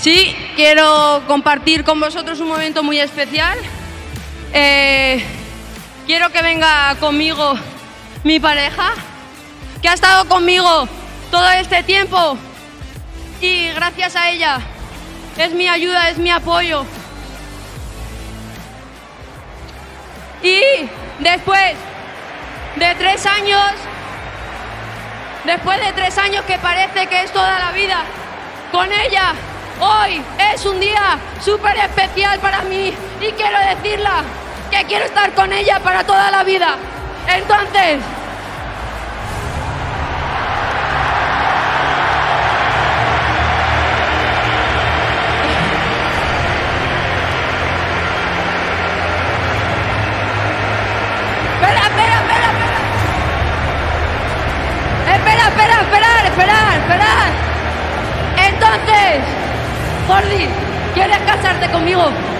Sí, quiero compartir con vosotros un momento muy especial. Eh, quiero que venga conmigo mi pareja, que ha estado conmigo todo este tiempo y gracias a ella es mi ayuda, es mi apoyo. Y después de tres años, después de tres años que parece que es toda la vida, con ella hoy es un día súper especial para mí y quiero decirla que quiero estar con ella para toda la vida. Entonces, Espera, espera, espera, espera. Espera, espera, esperar, esperar, esperar. Jordi, ¿quieres casarte conmigo?